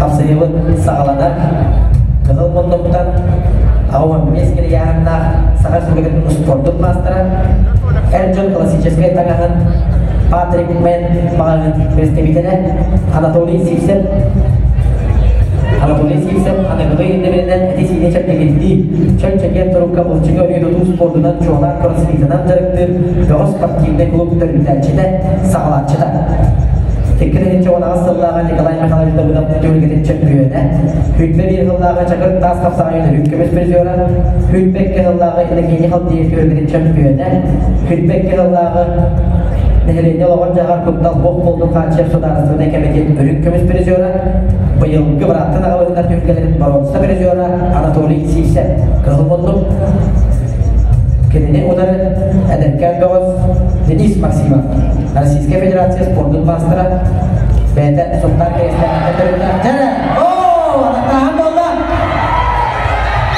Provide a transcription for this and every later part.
капсыйыбын сағалана кыгыл мондоктан ауын мескел яғанна саға сүргетін спорттың мастера Эрджон классической таңағын Патрик Мен бағын представителі Анатолий Сипсен Анатолий Сипсен анығылы ендебенен әтесіне чәптегенді чәл чәкен тұрыққа бұлчыңы өйдоду спортынан Tekkirince ona asıllağa Nikolay Mikhailovich da budak tülgürin çökküyöne. Hütbe bir hıllağa çakır tas kapsağıyla hükümüz beziyora. Hütbekke hıllağa ilim yeni hıl diye tülgürin çökküyöne. Hütbekke hıllağa Nehirinde olan cahar kuttal bok buldum kaçıya sudarsızın ekemetin ürükkümüz preziyora. Bıyılgı bıraktın ağabeyinler tülgülerin baronsa preziyora. Anatoli Sise kızıl buldum. Удар әдәккән догыз Денис Максимов. Российская Федерация спортын мастера. Бәйті сұқтар кәйістен әтірінді. Және! О! Анақтаған болды!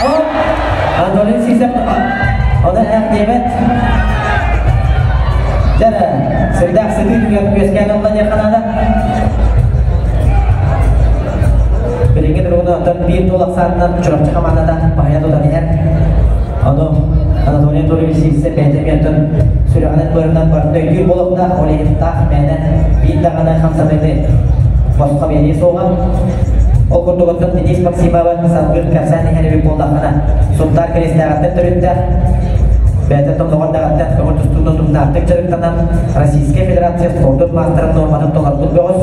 О! Анатолий Сисеп Оны әқ демет. Және! Сырдақ сыды дүгеп көскен олған ерханада. Біріңгі тұрғыны отын бір толық сарынан ұшырапчы қаманада бағая додан ер. Анатолий Анатольевич Сисеп бәйті бәйтін сүрәгәнән бөреннән барды юр булып та олейтта мәне бинда гына хамсабеде башка бәйне соған ол күрдүгөттөн Денис Максимова сабгыр кәсән хәрби болдакына сунтар крестагатта төрүндә бәйте томдогон дагатта көмөр тустунда тумдартык жырыктанам Российская Федерация спорт мастерын норманы толартып бөгөс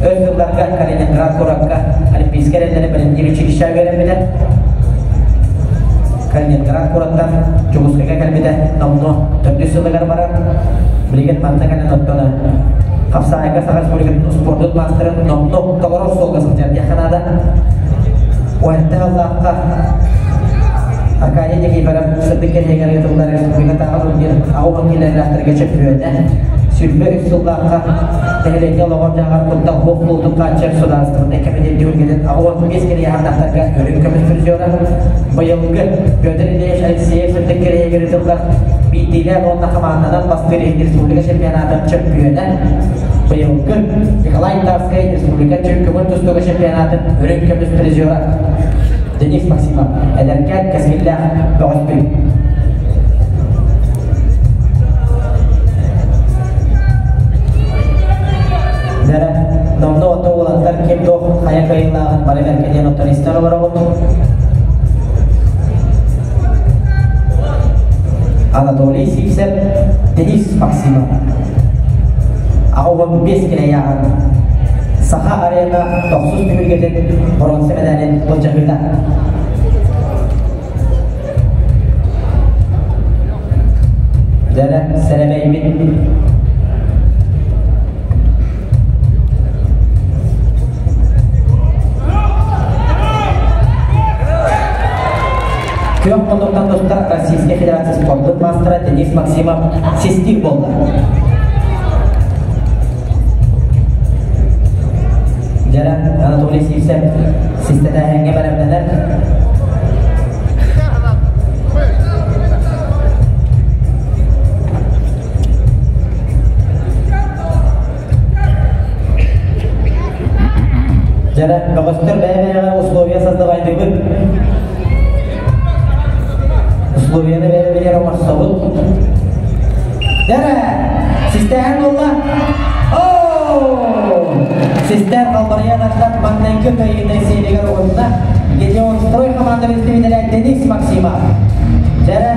өз жылдарга Калининград Куракка kalian gerak kuratkan cukup sekalian bidah namno terdisu negara barat berikan pantangan yang nonton Hafsa Eka sangat untuk sport master nomor kalau so gak sejajar ya kan ada. Wajah lakah Akanya jadi pada sedikit yang ada itu dari kata Allah dia awal kita dah terkejut чөпүөне сүрбе үсулларга тегеленге логон жагар кутта хок булдук качар сударствын экемеден дүнгеден ауған мескеле яндактарга өрүн көмөс призера быйылгы Петр Ильич Алексеев сырдык келегер ятылдар битиле онна командадан бастыры республика чемпионатын чемпионы быйылгы Николай Тарский республика чемпион тустуга чемпионатын өрүн көмөс призера Денис Максимов әдәркәт кәсгиллә бәгъәспин бөлгеден бронза медалін бұлжағыда. Дәрі сәрәбәймен Көп мұндықтан достар Российская Федерация спорттың мастера Денис Максимов сестик болды. Jara Anatoly Sivsev Sister dahengnya pada benar. Jara kapasitör Slovenia Osloviya sazdavay debir. Osloviyada beğenmeyenler Omar yang Jara, siz de hangi Allah? Oh! Систер Албарьян атлат Манденко тайындай сейлегер орында Гедеон строй команда представителя Денис Максима. Жәрі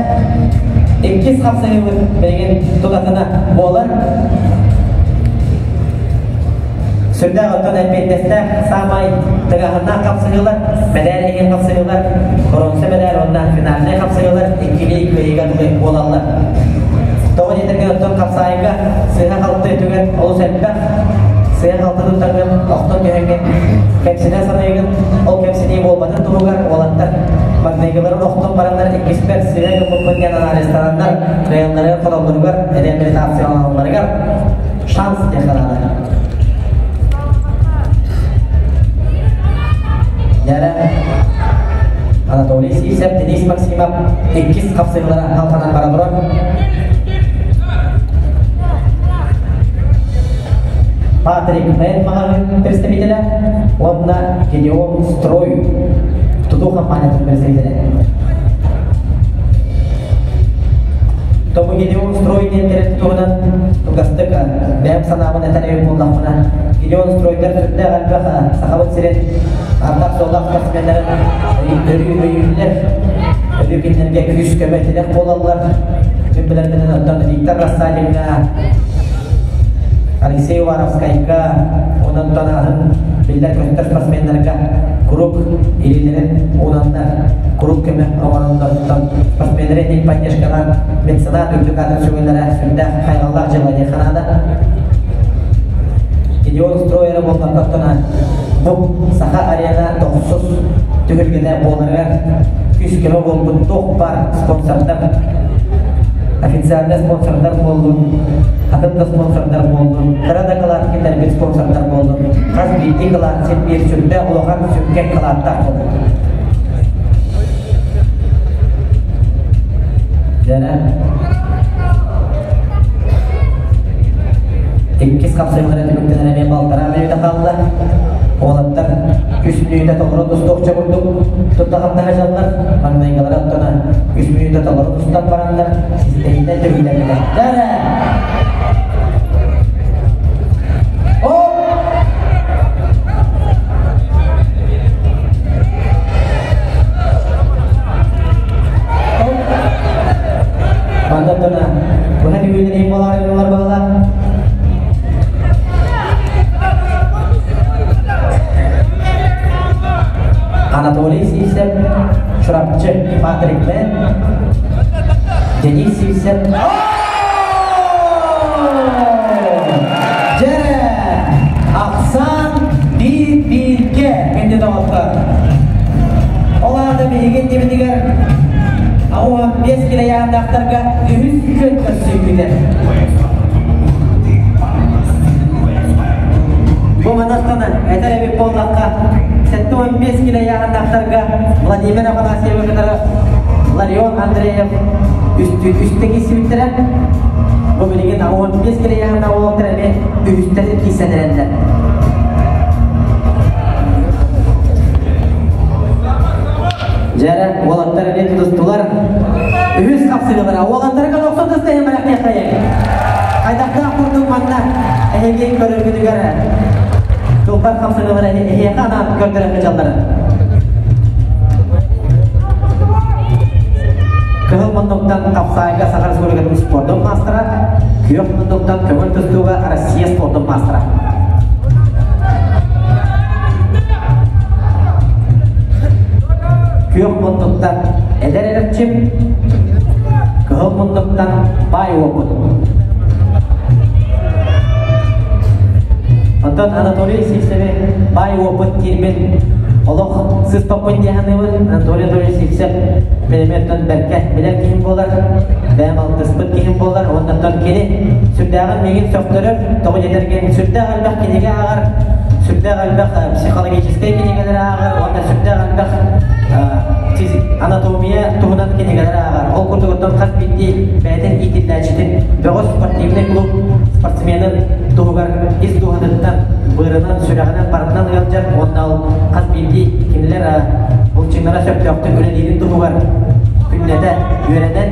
Эккис қапсырылы берген тудатына болар. Сүрдә оттан әлбеттесті самай тығағына қапсырылар, мәдәл еген қапсырылар, коронсы мәдәл ондан финаліне қапсырылар, екілі екіліге тұғай болалар. Тоғы жетірген оттан қапсайынға сыға қалыпты Saya kaltı tutarım, oktun göhengen, kepsine sanayın, o kepsini bolmadan turugar olanlar. Magnegaların oktun baranlar ekisper size kapıpın yanan restoranlar, reyanları kodoldurugar, edemleri tavsiye olanlargar, şans yakalanır. Yani Anatoly Sivsev, Denis Maksimov, ikkiz kapsayılara Патрик Мэн маған представителі, онда Гедеон Строй тұту. Тому Гедеон Строй дендерет туғынан тугастык бәм санамын әтәрәйіп болдақмына. Гедеон Стройдар сүрді ғалбаға сақабыт сирен ардақ солдақ спортсмендерін өрі өйілер, өрі кинлерге күш көмәтелек болалар. Мен білер менен оттан Алексей Варовскайга, онан танаһын биллер көстөр спортсмендерге круг илилерин онандар круг көмө оңонондорттон спортсмендерин ник поддержкалар меценат үздүк атын сүгүллere сүрдө кайгаллар желание канада Стадион строера болған каптана бұл саха арена кеме тоқ бар официальный спонсордар болдун катымда спонсордар болдун кырада калаткиндар бир спонсордар болдун каз бийти калаатсен бир сүрдө улоган сүркен калааттар болду жана Ikkis kapsayımlara tümükten emeğe baltara meyde kaldı. Oğlattар үч мүйді толыры тұстық чабырдық. Тұтта қапта хажалдар, маңнайғалар аттына үч мүйді толыры тұстан барандар. Дәрі! Bir birge kendi dağıtlar. Onlar da bir ilgin dibiniger. Ama beş kile yandaktırga ühüs kön kösüydüler. Bu manastana etere bir pollakka Сәтті 15 келе яғандақтарға Владимир Афанасьев өкітері Ларион Андреев сүйттірі Бұл білеген 15 келе яғанда олықтыр әме үстері кейсәдірәнді Жәрі олаттар Үз қапсылылар Олаттарға 90 тұстайын барақ текайын Қайдақта құрдың Tulpar kapsana ehya kana gördüren hocamları. Kehul sportum mastra. Kiyok menduktan eder ercim, kehul menduktan bayi wapun. Ondan Anatoly Sivsev'e bay опыт дияханыбын Анатолий Анатолий Сивсев Пелеметтен бәрке білер кейім болар Бәм алтыспыт кейім болар Ондан кені сүрдәғын меген сөқтіріп Тоғы жетерген сүрдәғ әлбәқ кенеге ағар. Сүрдәғ әлбәқ психологический кенегелер ағар Онда анатомия туһунан кенегелер ағар. Ол клуб битти кинилер бұл чыңнара сөптөктү үлелерин туһугар күннете үйренен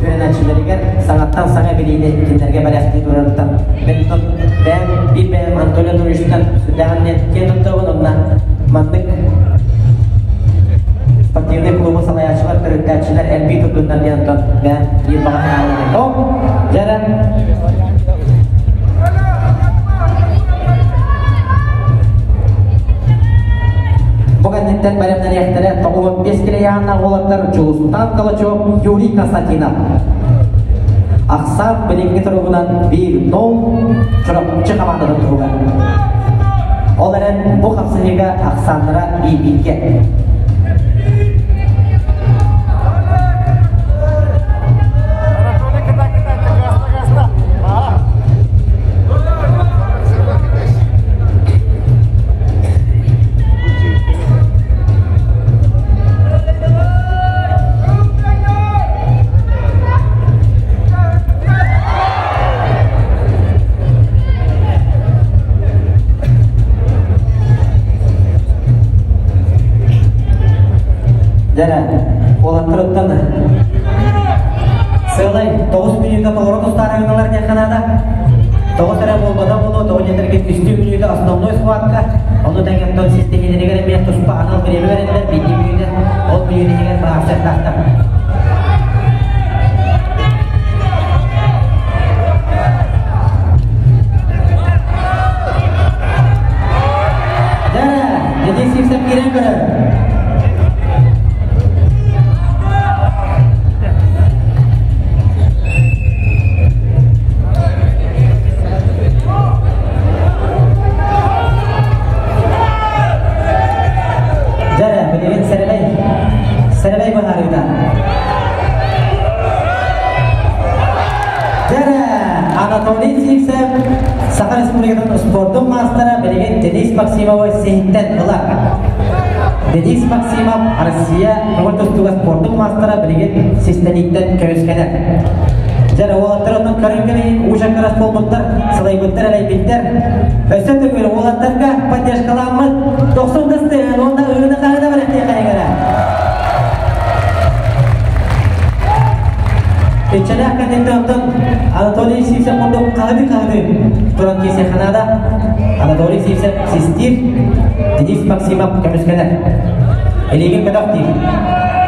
үйренәчилеригер саңаттан саңа билийни кинлерге бәләхти турарыттан мен тот бәм би бәм антонио нуришттан сүдәгәннен кен туттабын онна мандык спортивный клубы салаячылар төрөккәчилер әлби турдундан янтон бәм ир баган О, жаран Бүгіннен бәрімнен ектері 15 келе яғына олаттар Чулустан Юрий Константинов. Ақсан білінгі тұрғынан 1-0 чұрапчы командадан тұруға. Оларын бұл қапсынеге Ақсандыра бейбейге. Жара, олаттырыттан Сылай, 9 минута тоғыры тұстарыңылар неханада. Тоғыз әрі болбада болу, тоғыз жетерге минута основной схватка. Мен тұспа анал ол деген. Sehitten kılak. Denis Maksimov, Rusya, Kıvırtıs Tugas sportun mastera berikan sistelikten köyskener. Jara, oğlatlarının karınkını uşak karas bolmutlar, sılay alay bitter. Ösü tügül oğlatlarga поддержкаламыз 90 дысты, онда ığını қағыда бар әтте қайғыра. Ечеле академде онтон Анатолий Сивсев онда қағыды қағыды. Туран кесе ханада Анатолий Сивсев систир, Денис Максимов көміскені. Элеген бедақ дейм.